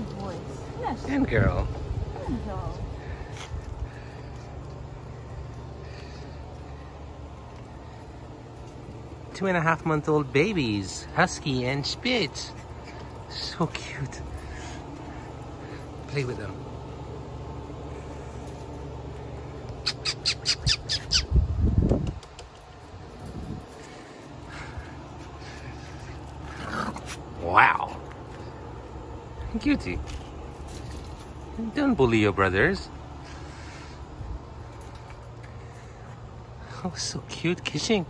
Boys. Yes. And girl. Hello. Two and a half month old babies, Husky and Spitz. So cute. Play with them. Wow. Cutie. Don't bully your brothers. Oh, so cute kissing.